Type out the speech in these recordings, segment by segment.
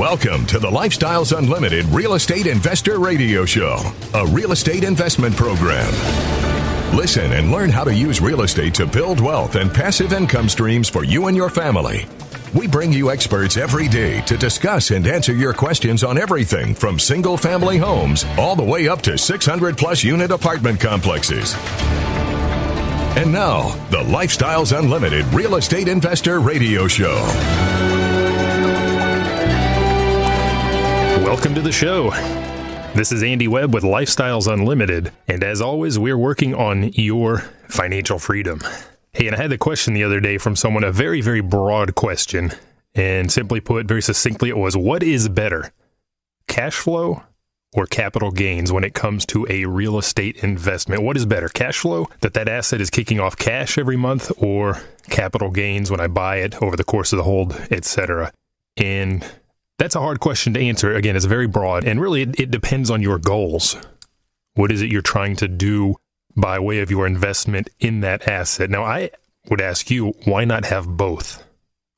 Welcome to the Lifestyles Unlimited Real Estate Investor Radio Show, a real estate investment program. Listen and learn how to use real estate to build wealth and passive income streams for you and your family. We bring you experts every day to discuss and answer your questions on everything from single family homes all the way up to 600 plus unit apartment complexes. And now, the Lifestyles Unlimited Real Estate Investor Radio Show. Welcome to the show. This is Andy Webb with Lifestyles Unlimited, and as always, we're working on your financial freedom. Hey, and I had the question the other day from someone, a very, very broad question, and simply put, very succinctly, it was what is better, cash flow or capital gains when it comes to a real estate investment? What is better, cash flow, that that asset is kicking off cash every month, or capital gains when I buy it over the course of the hold, etc.? And that's a hard question to answer. Again, it's very broad, and really it, it depends on your goals. What is it you're trying to do by way of your investment in that asset? Now, I would ask you, why not have both?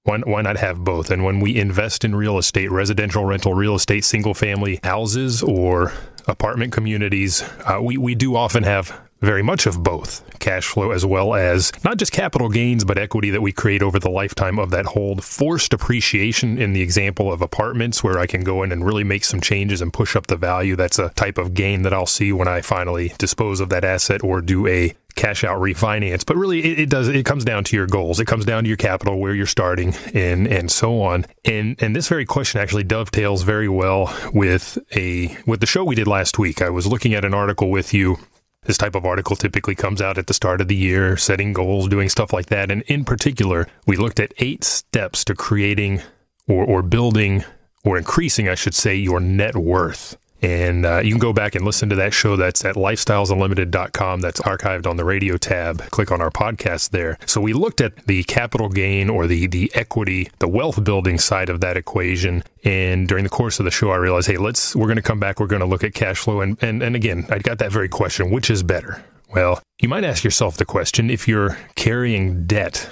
Why, why not have both? And when we invest in real estate, residential rental real estate, single family houses, or apartment communities, uh, we, we do often have very much of both cash flow as well as not just capital gains, but equity that we create over the lifetime of that hold. Forced appreciation in the example of apartments where I can go in and really make some changes and push up the value. That's a type of gain that I'll see when I finally dispose of that asset or do a cash out refinance. But really, it, it, does. It comes down to your goals. It comes down to your capital, where you're starting, and and so on. And and this very question actually dovetails very well with a with the show we did last week. I was looking at an article with you this type of article typically comes out at the start of the year, setting goals, doing stuff like that. And in particular, we looked at eight steps to creating or, or building or increasing, I should say, your net worth. And uh, you can go back and listen to that show. That's at lifestylesunlimited.com. That's archived on the radio tab. Click on our podcast there. So we looked at the capital gain or the, the equity, the wealth building side of that equation. And during the course of the show, I realized, hey, let's, we're going to come back. We're going to look at cash flow. And, and, and again, I got that very question, which is better? Well, you might ask yourself the question if you're carrying debt,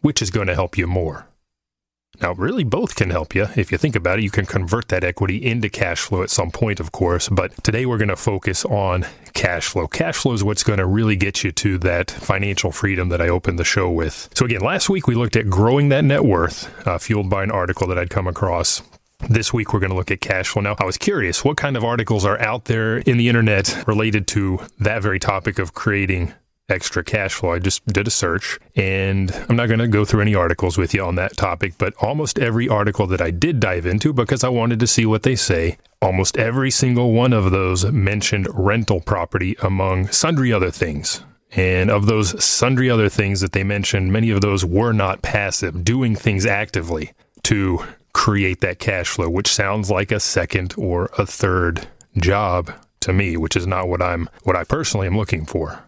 which is going to help you more? Now, really, both can help you. If you think about it, you can convert that equity into cash flow at some point, of course. But today we're going to focus on cash flow. Cash flow is what's going to really get you to that financial freedom that I opened the show with. So, again, last week we looked at growing that net worth, uh, fueled by an article that I'd come across. This week, we're going to look at cash flow. Now, I was curious what kind of articles are out there in the internet related to that very topic of creating extra cash flow. I just did a search and I'm not going to go through any articles with you on that topic, but almost every article that I did dive into because I wanted to see what they say, almost every single one of those mentioned rental property among sundry other things. And of those sundry other things that they mentioned, many of those were not passive, doing things actively to create that cash flow, which sounds like a second or a third job to me, which is not what I'm what I personally am looking for.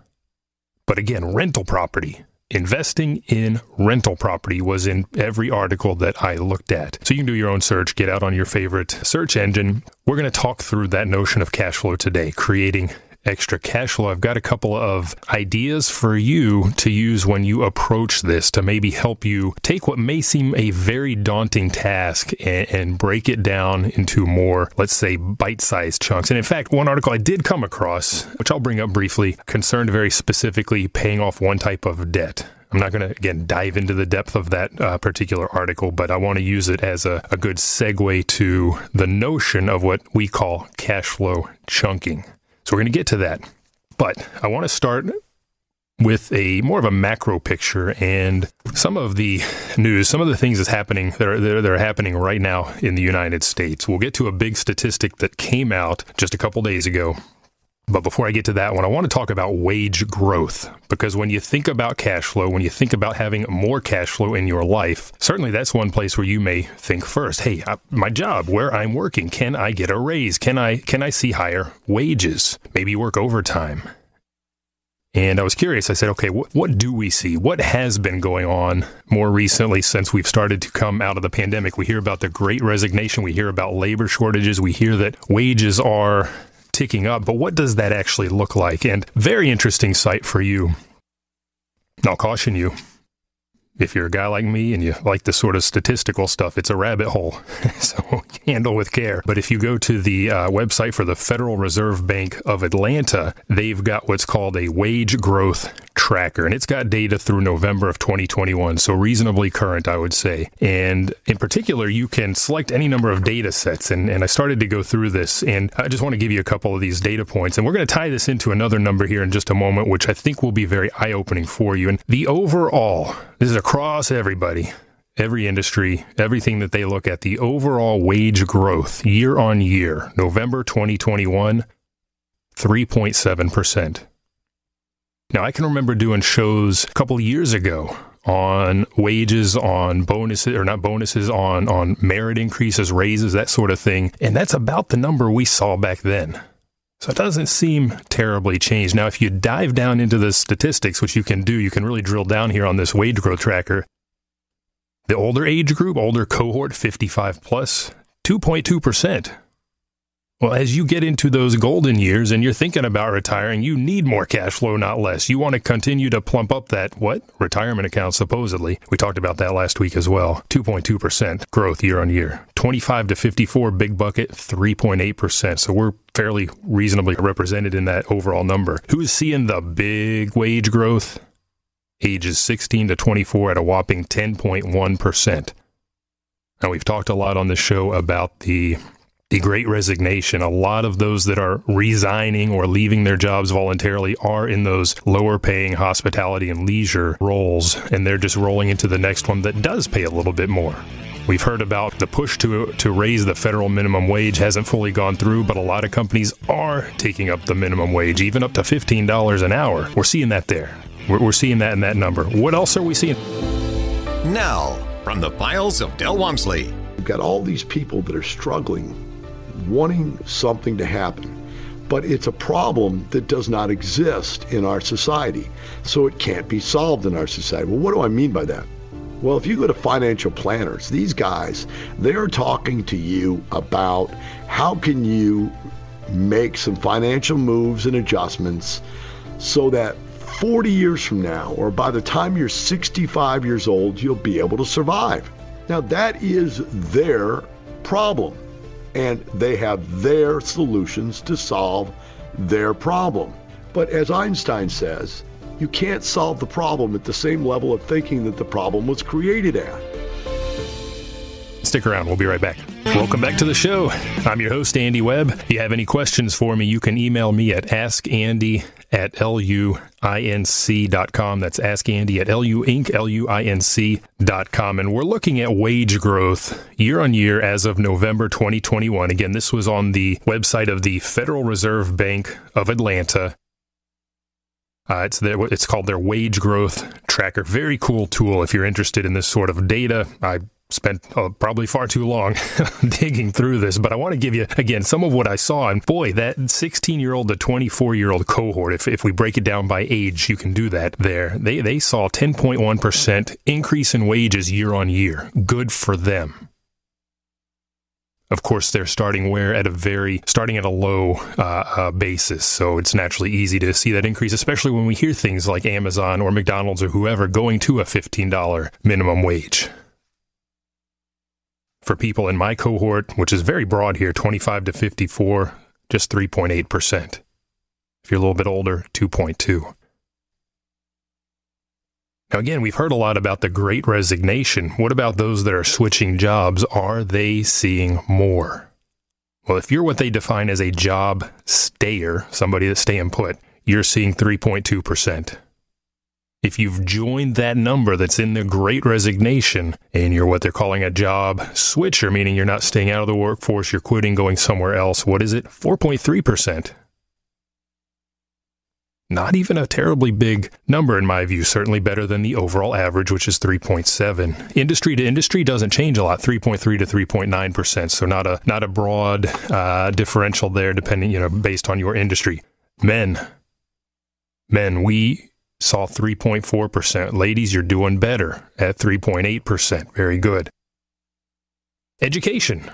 But again, rental property. Investing in rental property was in every article that I looked at. So you can do your own search, get out on your favorite search engine. We're going to talk through that notion of cash flow today, creating extra cash flow. I've got a couple of ideas for you to use when you approach this to maybe help you take what may seem a very daunting task and, and break it down into more, let's say, bite sized chunks. And in fact, one article I did come across, which I'll bring up briefly, concerned very specifically paying off one type of debt. I'm not going to, again, dive into the depth of that uh, particular article, but I want to use it as a, a good segue to the notion of what we call cash flow chunking. So we're going to get to that. But I want to start with a more of a macro picture and some of the news, some of the things that's happening that are, that are happening right now in the United States. We'll get to a big statistic that came out just a couple days ago but before I get to that one, I want to talk about wage growth because when you think about cash flow, when you think about having more cash flow in your life, certainly that's one place where you may think first, hey, I, my job, where I'm working, can I get a raise? Can I can I see higher wages? Maybe work overtime. And I was curious. I said, okay, what, what do we see? What has been going on more recently since we've started to come out of the pandemic? We hear about the great resignation. We hear about labor shortages. We hear that wages are ticking up, but what does that actually look like? And very interesting site for you. I'll caution you. if you're a guy like me and you like the sort of statistical stuff, it's a rabbit hole. so handle with care. But if you go to the uh, website for the Federal Reserve Bank of Atlanta, they've got what's called a wage growth tracker, and it's got data through November of 2021, so reasonably current, I would say. And in particular, you can select any number of data sets. And, and I started to go through this, and I just want to give you a couple of these data points. And we're going to tie this into another number here in just a moment, which I think will be very eye opening for you. And the overall, this is across everybody every industry, everything that they look at, the overall wage growth year on year, November 2021, 3.7%. Now, I can remember doing shows a couple years ago on wages, on bonuses, or not bonuses, on, on merit increases, raises, that sort of thing. And that's about the number we saw back then. So it doesn't seem terribly changed. Now, if you dive down into the statistics, which you can do, you can really drill down here on this wage growth tracker. The older age group, older cohort, 55 plus, 2.2%. Well, as you get into those golden years and you're thinking about retiring, you need more cash flow, not less. You want to continue to plump up that, what? Retirement account, supposedly. We talked about that last week as well. 2.2% growth year on year. 25 to 54, big bucket, 3.8%. So we're fairly reasonably represented in that overall number. Who's seeing the big wage growth? Ages 16 to 24 at a whopping 10.1%. Now, we've talked a lot on the show about the the great resignation. A lot of those that are resigning or leaving their jobs voluntarily are in those lower paying hospitality and leisure roles, and they're just rolling into the next one that does pay a little bit more. We've heard about the push to to raise the federal minimum wage hasn't fully gone through, but a lot of companies are taking up the minimum wage, even up to $15 an hour. We're seeing that there. We're, we're seeing that in that number. What else are we seeing? Now, from the files of Del Walmsley. We've got all these people that are struggling wanting something to happen. But it's a problem that does not exist in our society. So it can't be solved in our society. Well, what do I mean by that? Well, if you go to financial planners, these guys, they're talking to you about how can you make some financial moves and adjustments so that 40 years from now, or by the time you're 65 years old, you'll be able to survive. Now, that is their problem and they have their solutions to solve their problem. But as Einstein says, you can't solve the problem at the same level of thinking that the problem was created at. Stick around, we'll be right back. Welcome back to the show. I'm your host, Andy Webb. If you have any questions for me, you can email me at askandy at luinc.com. That's askandy at luinc, L-U-I-N-C.com. And we're looking at wage growth year on year as of November 2021. Again, this was on the website of the Federal Reserve Bank of Atlanta. Uh, it's their, it's called their wage growth tracker. Very cool tool if you're interested in this sort of data. I spent uh, probably far too long digging through this, but I want to give you again some of what I saw. And boy, that 16 year old to 24 year old cohort, if, if we break it down by age, you can do that there. They, they saw 10.1% increase in wages year on year. Good for them. Of course, they're starting where at a very starting at a low uh, uh, basis, so it's naturally easy to see that increase, especially when we hear things like Amazon or McDonald's or whoever going to a fifteen dollar minimum wage for people in my cohort, which is very broad here 25 to 54, just 3.8%. If you're a little bit older, 2.2. Now, again, we've heard a lot about the great resignation. What about those that are switching jobs? Are they seeing more? Well, if you're what they define as a job stayer, somebody that's staying put, you're seeing 3.2%. If you've joined that number that's in the great resignation and you're what they're calling a job switcher, meaning you're not staying out of the workforce, you're quitting, going somewhere else, what is it? 4.3%. Not even a terribly big number in my view, certainly better than the overall average, which is 3.7. Industry to industry doesn't change a lot, 3.3 to 3.9%. So not a not a broad uh, differential there, depending you know based on your industry. Men, men, we saw 3.4%. Ladies, you're doing better at 3.8%. Very good. Education.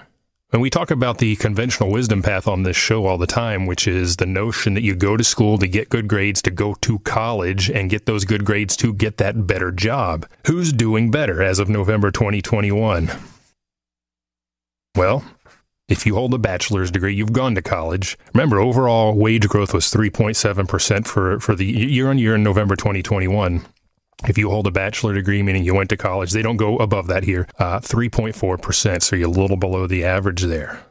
And we talk about the conventional wisdom path on this show all the time, which is the notion that you go to school to get good grades, to go to college and get those good grades to get that better job. Who's doing better as of November 2021? Well, if you hold a bachelor's degree, you've gone to college. Remember, overall wage growth was 3.7% for, for the year on year in November 2021. If you hold a bachelor degree, meaning you went to college, they don't go above that here, uh, 3.4%. So you're a little below the average there.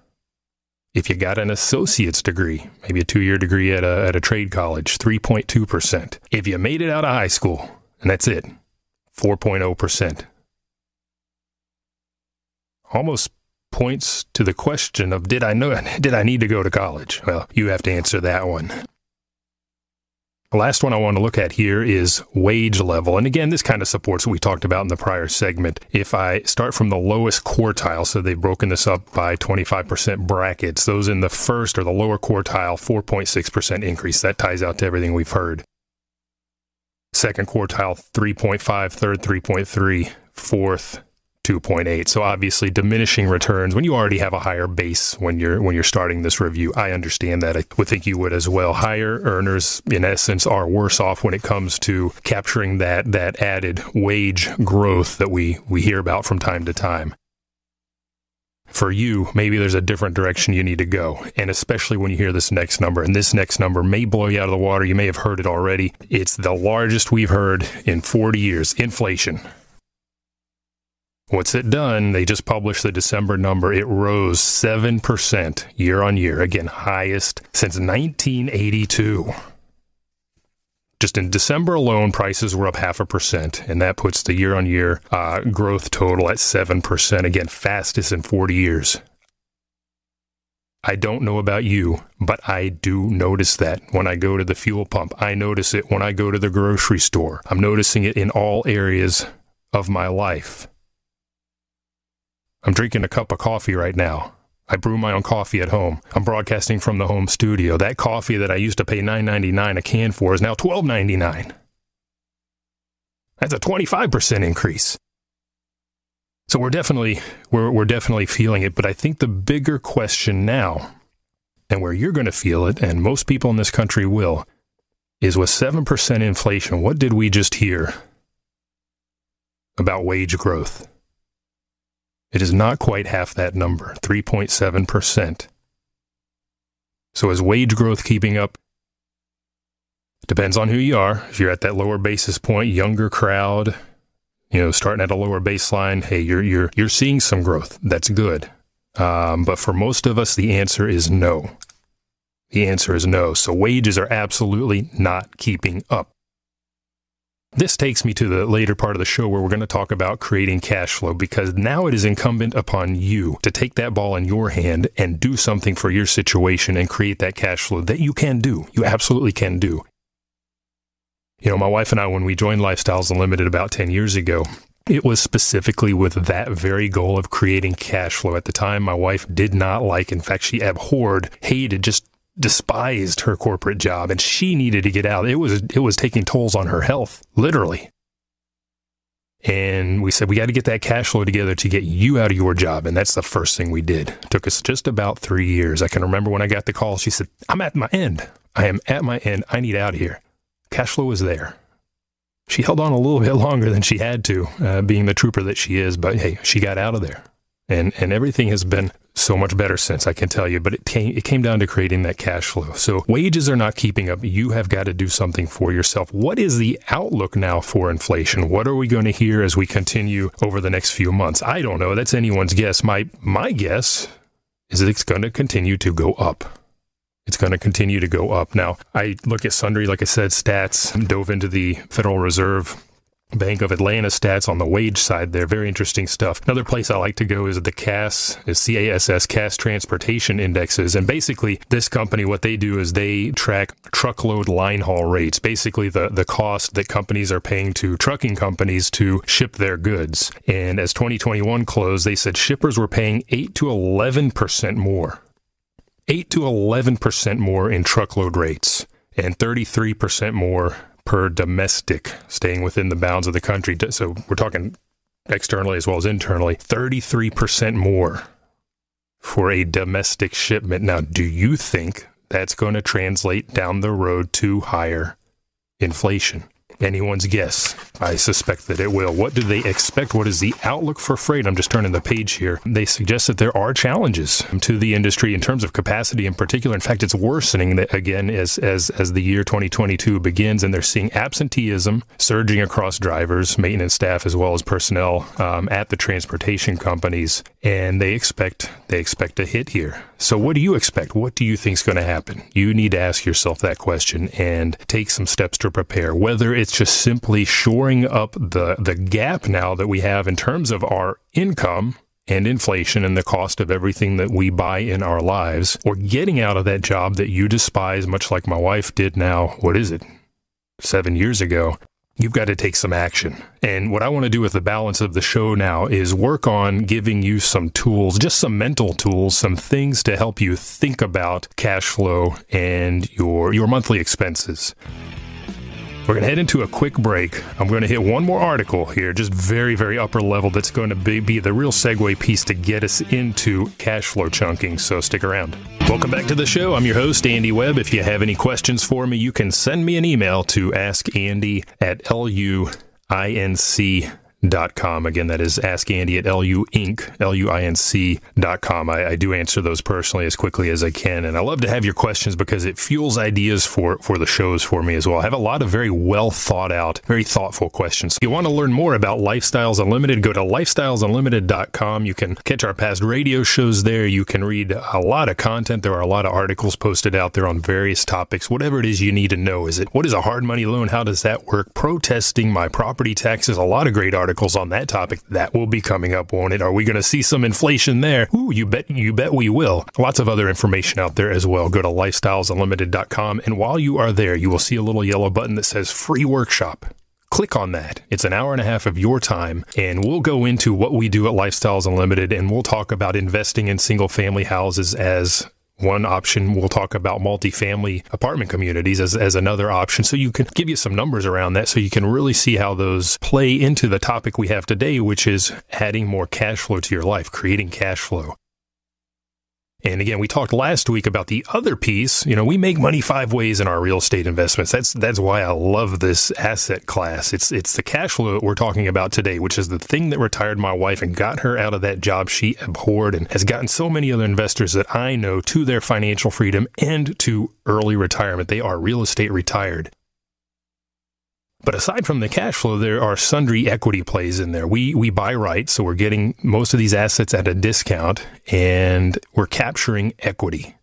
If you got an associate's degree, maybe a two year degree at a, at a trade college, 3.2%. If you made it out of high school, and that's it, 4.0%. Almost points to the question of did I know did I need to go to college? Well, you have to answer that one. The last one I want to look at here is wage level. And again, this kind of supports what we talked about in the prior segment. If I start from the lowest quartile, so they've broken this up by 25% brackets, those in the first or the lower quartile, 4.6% increase. That ties out to everything we've heard. Second quartile, 3.5, third, 3.3, fourth, 2.8. So obviously diminishing returns when you already have a higher base when you're when you're starting this review. I understand that. I would think you would as well. Higher earners in essence are worse off when it comes to capturing that that added wage growth that we we hear about from time to time. For you, maybe there's a different direction you need to go. And especially when you hear this next number, and this next number may blow you out of the water. You may have heard it already. It's the largest we've heard in 40 years inflation. What's it done? They just published the December number. It rose 7% year on year. Again, highest since 1982. Just in December alone, prices were up half a percent, and that puts the year on year uh, growth total at 7%. Again, fastest in 40 years. I don't know about you, but I do notice that when I go to the fuel pump. I notice it when I go to the grocery store. I'm noticing it in all areas of my life. I'm drinking a cup of coffee right now. I brew my own coffee at home. I'm broadcasting from the home studio. That coffee that I used to pay $9.99 a can for is now $12.99. That's a 25% increase. So we're definitely we're we're definitely feeling it, but I think the bigger question now and where you're going to feel it and most people in this country will is with 7% inflation, what did we just hear about wage growth? It is not quite half that number, 3.7%. So is wage growth keeping up? It Depends on who you are. If you're at that lower basis point, younger crowd, you know, starting at a lower baseline, hey, you're you're you're seeing some growth. That's good. Um, but for most of us, the answer is no. The answer is no. So wages are absolutely not keeping up. This takes me to the later part of the show where we're going to talk about creating cash flow because now it is incumbent upon you to take that ball in your hand and do something for your situation and create that cash flow that you can do. You absolutely can do. You know, my wife and I, when we joined Lifestyles Unlimited about 10 years ago, it was specifically with that very goal of creating cash flow. At the time, my wife did not like, in fact, she abhorred, hated, just despised her corporate job and she needed to get out. It was it was taking tolls on her health, literally. And we said we got to get that cash flow together to get you out of your job, and that's the first thing we did. It took us just about 3 years. I can remember when I got the call, she said, "I'm at my end. I am at my end. I need out of here." Cash flow was there. She held on a little bit longer than she had to, uh, being the trooper that she is, but hey, she got out of there. And and everything has been so much better since I can tell you, but it came it came down to creating that cash flow. So wages are not keeping up. You have got to do something for yourself. What is the outlook now for inflation? What are we going to hear as we continue over the next few months? I don't know. That's anyone's guess. My my guess is that it's going to continue to go up. It's going to continue to go up. Now, I look at sundry, like I said, stats, dove into the Federal Reserve Bank of Atlanta stats on the wage side there. Very interesting stuff. Another place I like to go is the CAS, is CASS, CAS Transportation Indexes. And basically, this company, what they do is they track truckload line haul rates, basically the, the cost that companies are paying to trucking companies to ship their goods. And as 2021 closed, they said shippers were paying 8 to 11% more. 8 to 11% more in truckload rates and 33% more per domestic, staying within the bounds of the country. So we're talking externally as well as internally, 33% more for a domestic shipment. Now, do you think that's going to translate down the road to higher inflation? Anyone's guess. I suspect that it will. What do they expect? What is the outlook for freight? I'm just turning the page here. They suggest that there are challenges to the industry in terms of capacity in particular. In fact, it's worsening again as as as the year 2022 begins, and they're seeing absenteeism surging across drivers, maintenance staff, as well as personnel um, at the transportation companies, and they expect they expect a hit here. So, what do you expect? What do you think is going to happen? You need to ask yourself that question and take some steps to prepare. Whether it's just simply shoring up the the gap now that we have in terms of our income and inflation and the cost of everything that we buy in our lives, or getting out of that job that you despise, much like my wife did now, what is it, seven years ago, you've got to take some action. And what I want to do with the balance of the show now is work on giving you some tools, just some mental tools, some things to help you think about cash flow and your your monthly expenses. We're going to head into a quick break. I'm going to hit one more article here, just very, very upper level, that's going to be, be the real segue piece to get us into cash flow chunking. So stick around. Welcome back to the show. I'm your host, Andy Webb. If you have any questions for me, you can send me an email to askandy at luinc dot com. Again, that is Ask Andy at L-U-I-N-C dot com. I, I do answer those personally as quickly as I can. And I love to have your questions because it fuels ideas for, for the shows for me as well. I have a lot of very well thought out, very thoughtful questions. If you want to learn more about Lifestyles Unlimited, go to lifestylesunlimited.com. You can catch our past radio shows there. You can read a lot of content. There are a lot of articles posted out there on various topics. Whatever it is you need to know. Is it what is a hard money loan? How does that work? Protesting my property taxes. A lot of great articles articles on that topic. That will be coming up, won't it? Are we going to see some inflation there? Ooh, you bet, you bet we will. Lots of other information out there as well. Go to lifestylesunlimited.com. And while you are there, you will see a little yellow button that says free workshop click on that. It's an hour and a half of your time, and we'll go into what we do at Lifestyles Unlimited, and we'll talk about investing in single family houses as one option, we'll talk about multifamily apartment communities as, as another option. So you can give you some numbers around that so you can really see how those play into the topic we have today, which is adding more cash flow to your life, creating cash flow. And again, we talked last week about the other piece. You know, we make money five ways in our real estate investments. That's that's why I love this asset class. It's it's the cash flow that we're talking about today, which is the thing that retired my wife and got her out of that job she abhorred and has gotten so many other investors that I know to their financial freedom and to early retirement. They are real estate retired. But aside from the cash flow, there are sundry equity plays in there. We we buy right, so we're getting most of these assets at a discount and we're capturing equity.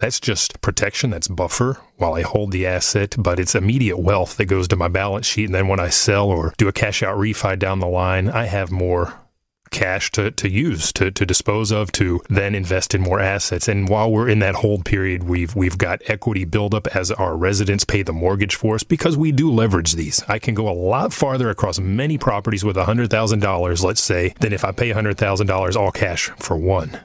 That's just protection, that's buffer while I hold the asset, but it's immediate wealth that goes to my balance sheet. And then when I sell or do a cash out refi down the line, I have more cash to, to use to, to dispose of to then invest in more assets. And while we're in that hold period, we've we've got equity buildup as our residents pay the mortgage for us because we do leverage these. I can go a lot farther across many properties with hundred thousand dollars, let's say, than if I pay hundred thousand dollars all cash for one.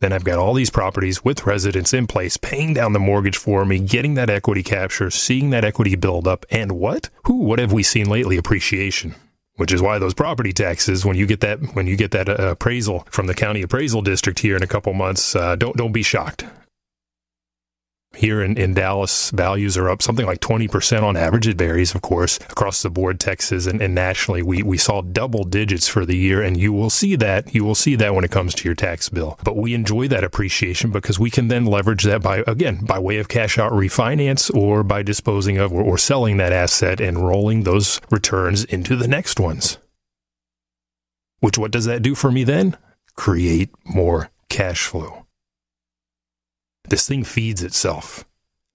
Then I've got all these properties with residents in place, paying down the mortgage for me, getting that equity capture, seeing that equity build up, and what? Who? What have we seen lately? Appreciation which is why those property taxes, when you get that when you get that uh, appraisal from the county appraisal district here in a couple months, uh, don't don't be shocked here in, in Dallas, values are up something like 20% on average. It varies, of course, across the board, Texas and, and nationally. We, we saw double digits for the year, and you will see that. You will see that when it comes to your tax bill. But we enjoy that appreciation because we can then leverage that by, again, by way of cash out refinance or by disposing of or, or selling that asset and rolling those returns into the next ones. Which, what does that do for me then? Create more cash flow. This thing feeds itself.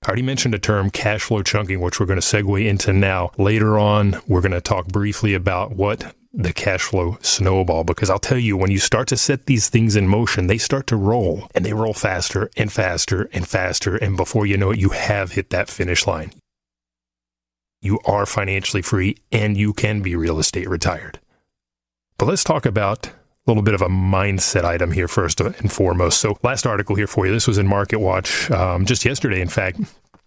I already mentioned a term, cash flow chunking, which we're going to segue into now. Later on, we're going to talk briefly about what the cash flow snowball, because I'll tell you, when you start to set these things in motion, they start to roll and they roll faster and faster and faster. And before you know it, you have hit that finish line. You are financially free and you can be real estate retired. But let's talk about little bit of a mindset item here first and foremost. So, last article here for you. This was in MarketWatch um, just yesterday, in fact.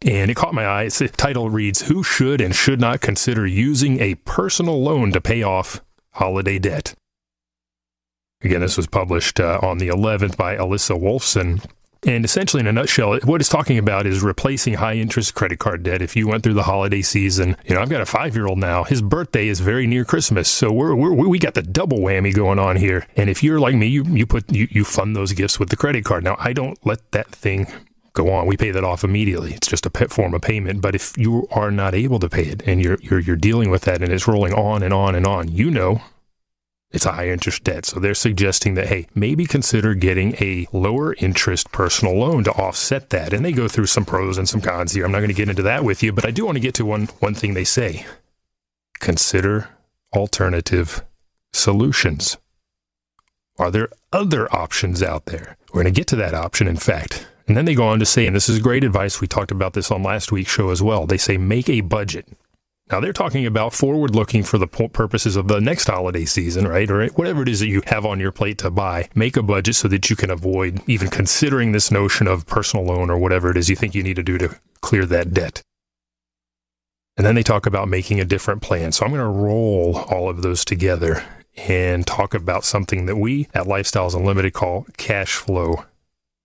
And it caught my eye. Its title reads Who should and should not consider using a personal loan to pay off holiday debt? Again, this was published uh, on the 11th by Alyssa Wolfson. And essentially, in a nutshell, what it's talking about is replacing high interest credit card debt. If you went through the holiday season, you know, I've got a five year old now. His birthday is very near Christmas. So we're, we're, we got the double whammy going on here. And if you're like me, you, you put, you, you fund those gifts with the credit card. Now, I don't let that thing go on. We pay that off immediately. It's just a form of payment. But if you are not able to pay it and you're, you're, you're dealing with that and it's rolling on and on and on, you know it's a high interest debt. So they're suggesting that, hey, maybe consider getting a lower interest personal loan to offset that. And they go through some pros and some cons here. I'm not going to get into that with you, but I do want to get to one, one thing they say consider alternative solutions. Are there other options out there? We're going to get to that option, in fact. And then they go on to say, and this is great advice, we talked about this on last week's show as well. They say, make a budget. Now they're talking about forward looking for the purposes of the next holiday season, right? Or whatever it is that you have on your plate to buy. Make a budget so that you can avoid even considering this notion of personal loan or whatever it is you think you need to do to clear that debt. And then they talk about making a different plan. So I'm going to roll all of those together and talk about something that we at Lifestyles Unlimited call cash flow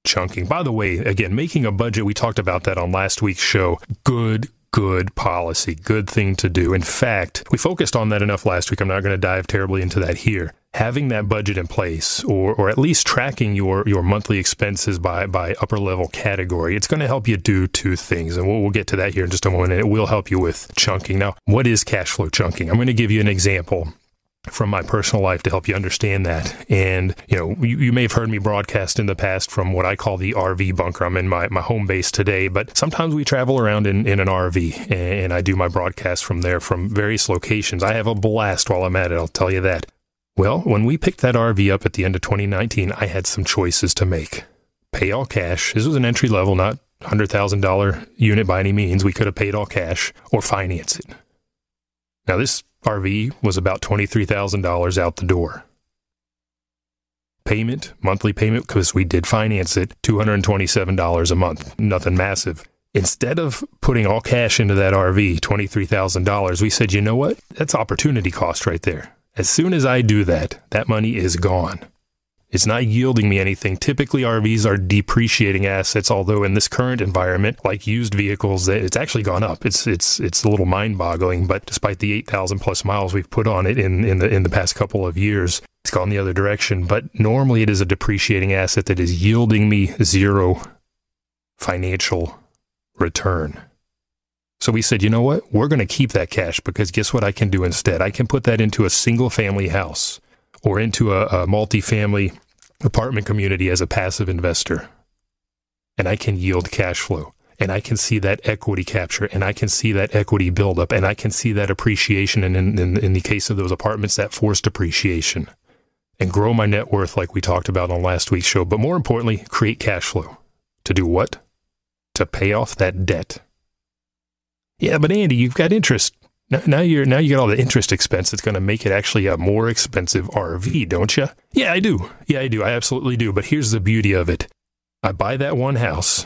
chunking. By the way, again, making a budget, we talked about that on last week's show. Good, good policy, good thing to do. In fact, we focused on that enough last week. I'm not going to dive terribly into that here. Having that budget in place or, or at least tracking your, your monthly expenses by, by upper level category, it's going to help you do two things. And we'll, we'll get to that here in just a moment. And it will help you with chunking. Now, what is cash flow chunking? I'm going to give you an example from my personal life to help you understand that. And, you know, you, you, may have heard me broadcast in the past from what I call the RV bunker. I'm in my, my home base today, but sometimes we travel around in, in an RV and I do my broadcast from there from various locations. I have a blast while I'm at it, I'll tell you that. Well, when we picked that RV up at the end of 2019, I had some choices to make. Pay all cash. This was an entry level, not $100,000 unit by any means. We could have paid all cash or finance it. Now, this RV was about $23,000 out the door. Payment, monthly payment, because we did finance it, $227 a month. Nothing massive. Instead of putting all cash into that RV, $23,000, we said, you know what? That's opportunity cost right there. As soon as I do that, that money is gone. It's not yielding me anything. Typically, RVs are depreciating assets, although in this current environment, like used vehicles, it's actually gone up. It's it's it's a little mind-boggling. But despite the 8,000 plus miles we've put on it in in the in the past couple of years, it's gone the other direction. But normally, it is a depreciating asset that is yielding me zero financial return. So we said, you know what? We're going to keep that cash because guess what I can do instead? I can put that into a single family house or into a, a multifamily apartment community as a passive investor. And I can yield cash flow and I can see that equity capture and I can see that equity buildup and I can see that appreciation and in, in, in, the case of those apartments, that forced appreciation and grow my net worth like we talked about on last week's show. But more importantly, create cash flow. To do what? To pay off that debt. Yeah, but Andy, you've got interest. Now, now you're now you get all the interest expense. It's going to make it actually a more expensive RV, don't you? Yeah, I do. Yeah, I do. I absolutely do. But here's the beauty of it: I buy that one house.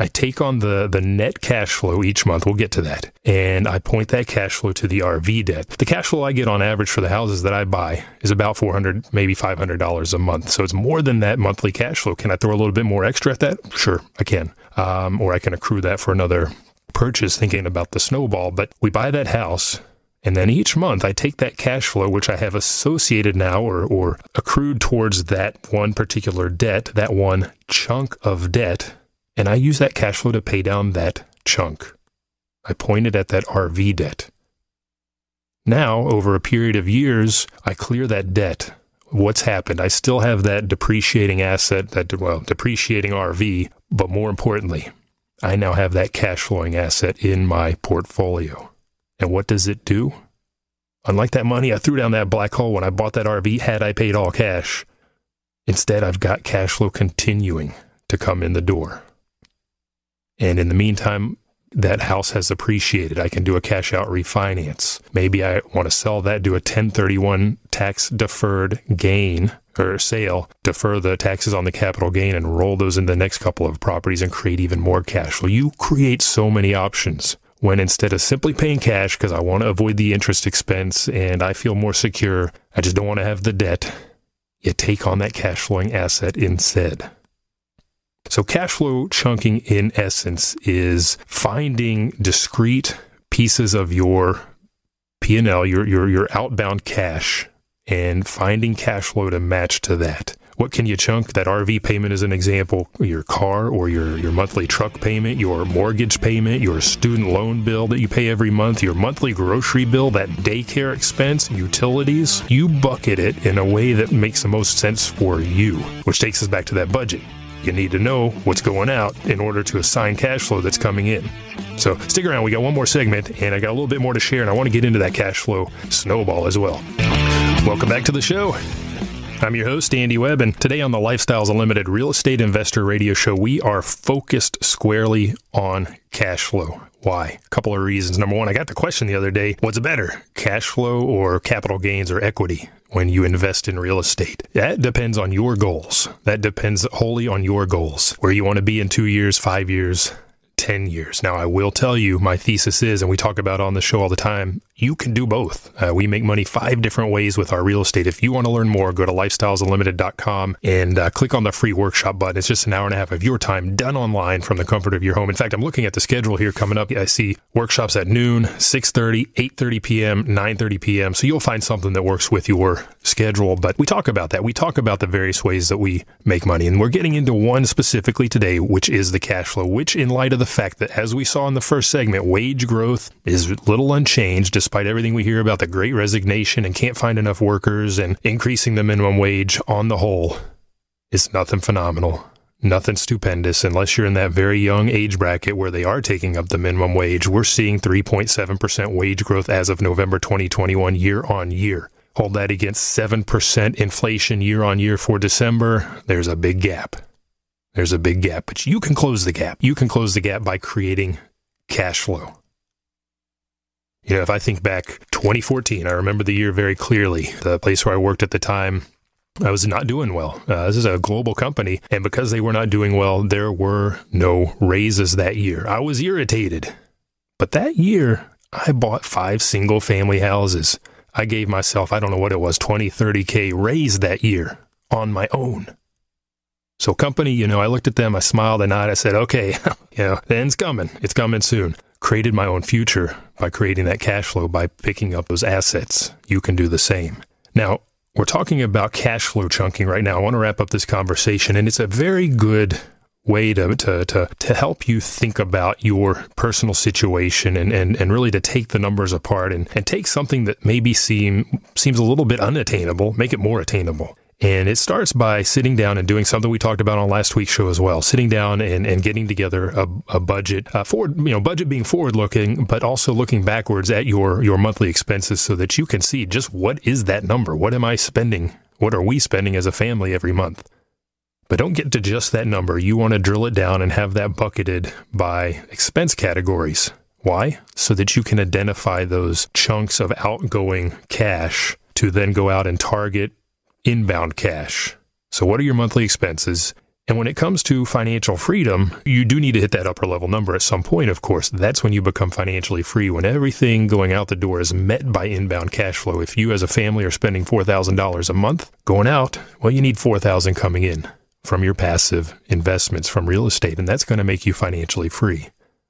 I take on the the net cash flow each month. We'll get to that, and I point that cash flow to the RV debt. The cash flow I get on average for the houses that I buy is about four hundred, maybe five hundred dollars a month. So it's more than that monthly cash flow. Can I throw a little bit more extra at that? Sure, I can. Um, or I can accrue that for another purchase thinking about the snowball, but we buy that house. And then each month I take that cash flow, which I have associated now or, or accrued towards that one particular debt, that one chunk of debt, and I use that cash flow to pay down that chunk. I pointed at that RV debt. Now, over a period of years, I clear that debt. What's happened? I still have that depreciating asset, that, well, depreciating RV, but more importantly, I now have that cash flowing asset in my portfolio. And what does it do? Unlike that money I threw down that black hole when I bought that RV, had I paid all cash, instead I've got cash flow continuing to come in the door. And in the meantime, that house has appreciated. I can do a cash out refinance. Maybe I want to sell that, do a 1031 tax deferred gain or sale, defer the taxes on the capital gain and roll those in the next couple of properties and create even more cash flow. You create so many options when instead of simply paying cash because I want to avoid the interest expense and I feel more secure, I just don't want to have the debt. you take on that cash flowing asset instead. So, cash flow chunking in essence is finding discrete pieces of your P&L, your, your, your outbound cash, and finding cash flow to match to that. What can you chunk? That RV payment is an example. Your car or your, your monthly truck payment, your mortgage payment, your student loan bill that you pay every month, your monthly grocery bill, that daycare expense, utilities. You bucket it in a way that makes the most sense for you, which takes us back to that budget. You need to know what's going out in order to assign cash flow that's coming in. So stick around. We got one more segment, and I got a little bit more to share, and I want to get into that cash flow snowball as well. Welcome back to the show. I'm your host, Andy Webb, and today on the Lifestyles Unlimited Real Estate Investor Radio Show, we are focused squarely on cash flow. Why? A couple of reasons. Number one, I got the question the other day what's better, cash flow or capital gains or equity when you invest in real estate? That depends on your goals. That depends wholly on your goals. Where you want to be in two years, five years, 10 years. Now, I will tell you, my thesis is, and we talk about on the show all the time, you can do both. Uh, we make money five different ways with our real estate. If you want to learn more, go to lifestylesunlimited.com and uh, click on the free workshop button. It's just an hour and a half of your time done online from the comfort of your home. In fact, I'm looking at the schedule here coming up. I see workshops at noon, 6:30, 8:30 p.m., 9:30 p.m. So you'll find something that works with your schedule. But we talk about that. We talk about the various ways that we make money, and we're getting into one specifically today, which is the cash flow. Which, in light of the fact that, as we saw in the first segment, wage growth is little unchanged despite everything we hear about the great resignation and can't find enough workers and increasing the minimum wage on the whole, it's nothing phenomenal. Nothing stupendous unless you're in that very young age bracket where they are taking up the minimum wage. We're seeing 3.7% wage growth as of November 2021 year on year. Hold that against 7% inflation year on year for December. There's a big gap. There's a big gap, but you can close the gap. You can close the gap by creating cash flow. You know, if I think back 2014, I remember the year very clearly. The place where I worked at the time, I was not doing well. Uh, this is a global company, and because they were not doing well, there were no raises that year. I was irritated. But that year, I bought five single family houses. I gave myself, I don't know what it was, 20, 30K raise that year on my own. So, company, you know, I looked at them, I smiled, and I said, okay, you know, the end's coming. It's coming soon created my own future by creating that cash flow by picking up those assets. You can do the same. Now, we're talking about cash flow chunking right now. I want to wrap up this conversation, and it's a very good way to, to, to, to help you think about your personal situation and, and, and really to take the numbers apart and, and take something that maybe seem, seems a little bit unattainable, make it more attainable. And it starts by sitting down and doing something we talked about on last week's show as well. Sitting down and, and getting together a, a budget, uh, forward, you know, budget being forward looking, but also looking backwards at your, your monthly expenses so that you can see just what is that number? What am I spending? What are we spending as a family every month? But don't get to just that number. You want to drill it down and have that bucketed by expense categories. Why? So that you can identify those chunks of outgoing cash to then go out and target inbound cash. So, what are your monthly expenses? And when it comes to financial freedom, you do need to hit that upper level number at some point, of course. That's when you become financially free, when everything going out the door is met by inbound cash flow. If you as a family are spending $4,000 a month going out, well, you need 4000 coming in from your passive investments from real estate, and that's going to make you financially free.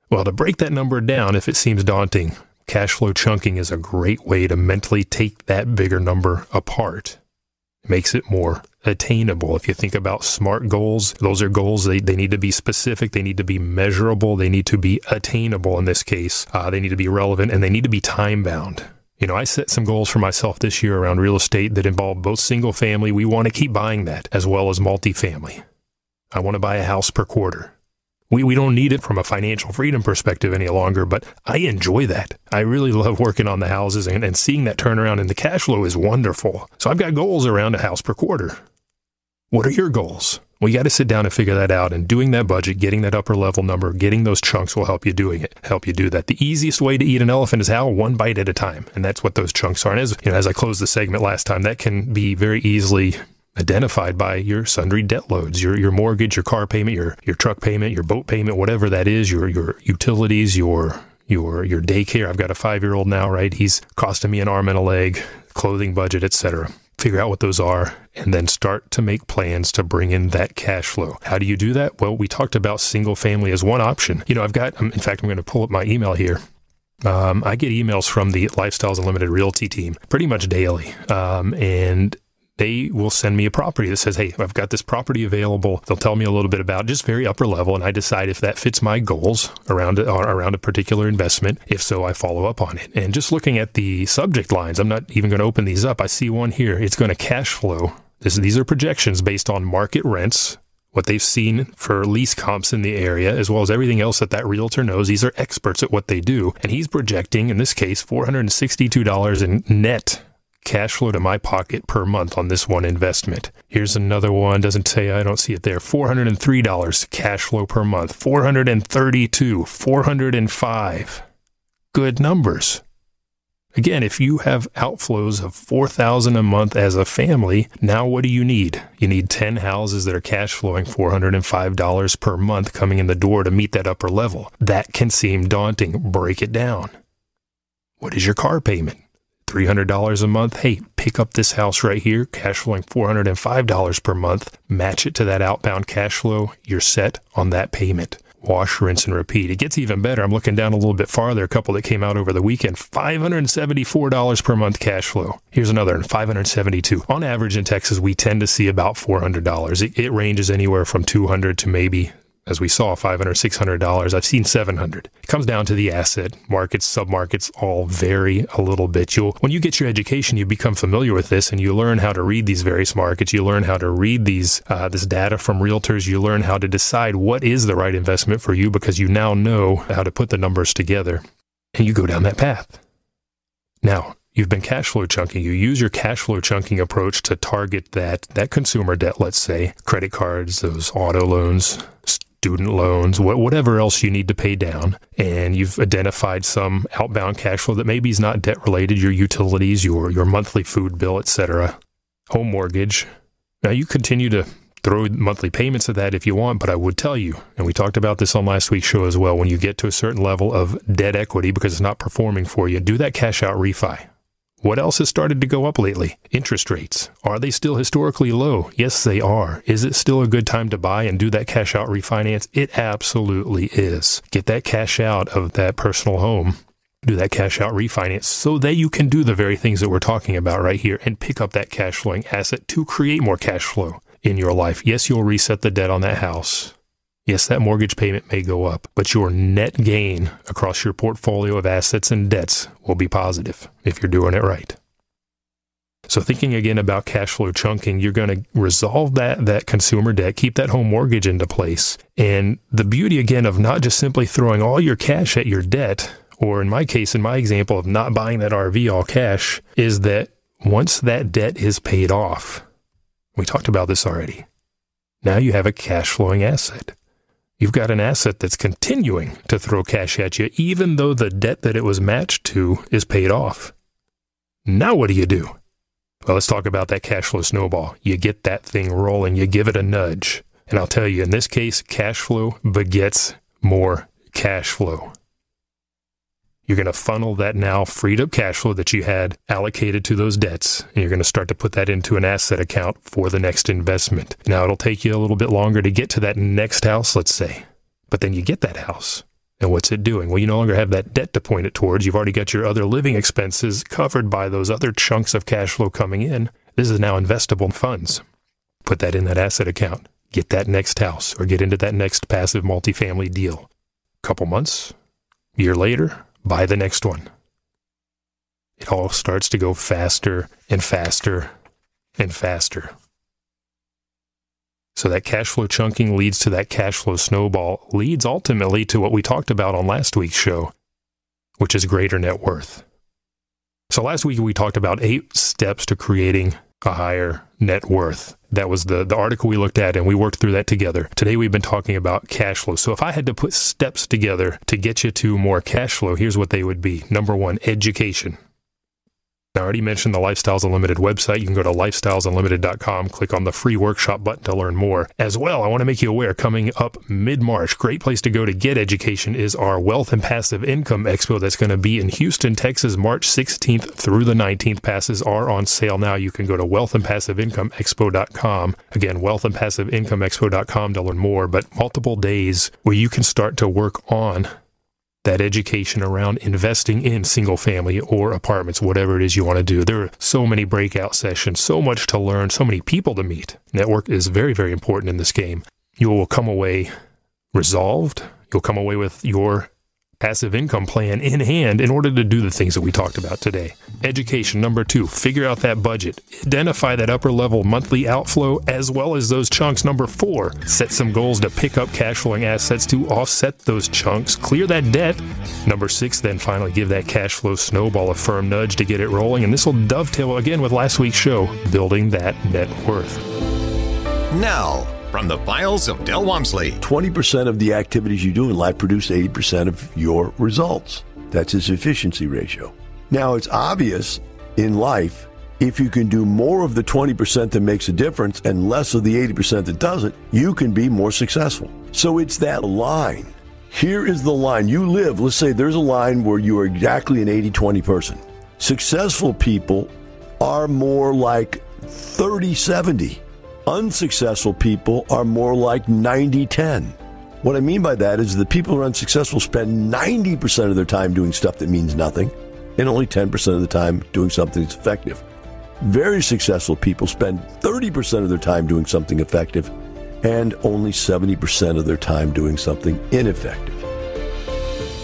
Well, to break that number down, if it seems daunting, cash flow chunking is a great way to mentally take that bigger number apart makes it more attainable. If you think about SMART goals, those are goals, they, they need to be specific, they need to be measurable, they need to be attainable in this case, uh, they need to be relevant, and they need to be time bound. You know, I set some goals for myself this year around real estate that involve both single family. We want to keep buying that as well as multifamily. I want to buy a house per quarter. We, we don't need it from a financial freedom perspective any longer, but I enjoy that. I really love working on the houses and, and seeing that turnaround, and the cash flow is wonderful. So I've got goals around a house per quarter. What are your goals? You got to sit down and figure that out. And doing that budget, getting that upper level number, getting those chunks will help you doing it. Help you do that. The easiest way to eat an elephant is how one bite at a time, and that's what those chunks are. And as you know, as I closed the segment last time, that can be very easily identified by your sundry debt loads, your your mortgage, your car payment, your your truck payment, your boat payment, whatever that is, your your utilities, your your your daycare. I've got a five year old now, right? He's costing me an arm and a leg, clothing budget, etc. figure out what those are, and then start to make plans to bring in that cash flow. How do you do that? Well, we talked about single family as one option. You know, I've got, um, in fact, I'm going to pull up my email here. Um, I get emails from the Lifestyles Unlimited Realty team pretty much daily. Um, and they will send me a property that says, Hey, I've got this property available. They'll tell me a little bit about just very upper level. And I decide if that fits my goals around, uh, around a particular investment. If so, I follow up on it. And just looking at the subject lines, I'm not even going to open these up. I see one here. It's going to cash flow. This, these are projections based on market rents, what they've seen for lease comps in the area, as well as everything else that that realtor knows. These are experts at what they do. And he's projecting, in this case, $462 in net cash flow to my pocket per month on this one investment. Here's another one. Doesn't say I don't see it there. $403 cash flow per month. 432, 405. Good numbers. Again, if you have outflows of 4000 a month as a family, now what do you need? You need 10 houses that are cash flowing $405 per month coming in the door to meet that upper level. That can seem daunting. Break it down. What is your car payment? $300 a month. Hey, pick up this house right here, cash flowing $405 per month. Match it to that outbound cash flow. You're set on that payment. Wash, rinse, and repeat. It gets even better. I'm looking down a little bit farther. A couple that came out over the weekend. $574 per month cash flow. Here's another one, 572. On average in Texas, we tend to see about $400. It, it ranges anywhere from 200 to maybe as we saw, $500, $600. I've seen 700. It comes down to the asset. Markets, submarkets all vary a little bit. You'll, when you get your education, you become familiar with this and you learn how to read these various markets. You learn how to read these, uh, this data from realtors. You learn how to decide what is the right investment for you because you now know how to put the numbers together and you go down that path. Now, you've been cash flow chunking. You use your cash flow chunking approach to target that, that consumer debt, let's say, credit cards, those auto loans, student loans, whatever else you need to pay down, and you've identified some outbound cash flow that maybe is not debt related, your utilities, your your monthly food bill, etc., home mortgage. Now you continue to throw monthly payments at that if you want, but I would tell you, and we talked about this on last week's show as well, when you get to a certain level of debt equity because it's not performing for you, do that cash out refi. What else has started to go up lately? Interest rates. Are they still historically low? Yes, they are. Is it still a good time to buy and do that cash out refinance? It absolutely is. Get that cash out of that personal home. Do that cash out refinance so that you can do the very things that we're talking about right here and pick up that cash flowing asset to create more cash flow in your life. Yes, you'll reset the debt on that house. Yes, that mortgage payment may go up, but your net gain across your portfolio of assets and debts will be positive if you're doing it right. So thinking again about cash flow chunking, you're going to resolve that that consumer debt, keep that home mortgage into place. And the beauty again of not just simply throwing all your cash at your debt, or in my case, in my example of not buying that RV all cash, is that once that debt is paid off, we talked about this already. Now you have a cash flowing asset. You've got an asset that's continuing to throw cash at you, even though the debt that it was matched to is paid off. Now, what do you do? Well, let's talk about that cash flow snowball. You get that thing rolling, you give it a nudge. And I'll tell you, in this case, cash flow begets more cash flow. You're going to funnel that now freed up cash flow that you had allocated to those debts, and you're going to start to put that into an asset account for the next investment. Now, it'll take you a little bit longer to get to that next house, let's say, but then you get that house. And what's it doing? Well, you no longer have that debt to point it towards. You've already got your other living expenses covered by those other chunks of cash flow coming in. This is now investable funds. Put that in that asset account. Get that next house or get into that next passive multifamily deal. Couple months, year later, buy the next one. It all starts to go faster and faster and faster. So that cash flow chunking leads to that cash flow snowball, leads ultimately to what we talked about on last week's show, which is greater net worth. So last week we talked about eight steps to creating a higher net worth. That was the, the article we looked at, and we worked through that together. Today, we've been talking about cash flow. So, if I had to put steps together to get you to more cash flow, here's what they would be. Number one, education. I already mentioned the Lifestyles Unlimited website. You can go to lifestylesunlimited.com, click on the free workshop button to learn more. As well, I want to make you aware coming up mid March, great place to go to get education is our Wealth and Passive Income Expo that's going to be in Houston, Texas, March 16th through the 19th. Passes are on sale now. You can go to wealthandpassiveincomeexpo.com. Again, wealthandpassiveincomeexpo.com to learn more, but multiple days where you can start to work on that education around investing in single family or apartments, whatever it is you want to do. There are so many breakout sessions, so much to learn, so many people to meet. Network is very, very important in this game. You will come away resolved. You'll come away with your passive income plan in hand in order to do the things that we talked about today. Education, number two, figure out that budget. Identify that upper level monthly outflow as well as those chunks. Number four, set some goals to pick up cash flowing assets to offset those chunks, clear that debt. Number six, then finally give that cash flow snowball a firm nudge to get it rolling. And this will dovetail again with last week's show, building that net worth. Now, from the files of Del Walmsley. 20% of the activities you do in life produce 80% of your results. That's his efficiency ratio. Now, it's obvious in life if you can do more of the 20% that makes a difference and less of the 80% that doesn't, you can be more successful. So it's that line. Here is the line. You live, let's say there's a line where you are exactly an 80 20 person. Successful people are more like 30 70. Unsuccessful people are more like 90 10. What I mean by that is the people who are unsuccessful spend 90% of their time doing stuff that means nothing and only 10% of the time doing something that's effective. Very successful people spend 30% of their time doing something effective and only 70% of their time doing something ineffective.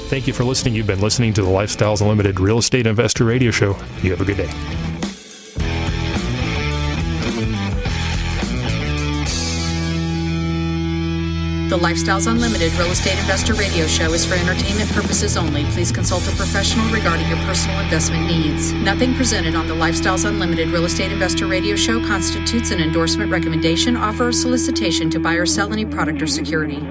Thank you for listening. You've been listening to the Lifestyles Unlimited Real Estate Investor Radio Show. You have a good day. The Lifestyles Unlimited Real Estate Investor Radio Show is for entertainment purposes only. Please consult a professional regarding your personal investment needs. Nothing presented on the Lifestyles Unlimited Real Estate Investor Radio Show constitutes an endorsement, recommendation, offer, or solicitation to buy or sell any product or security.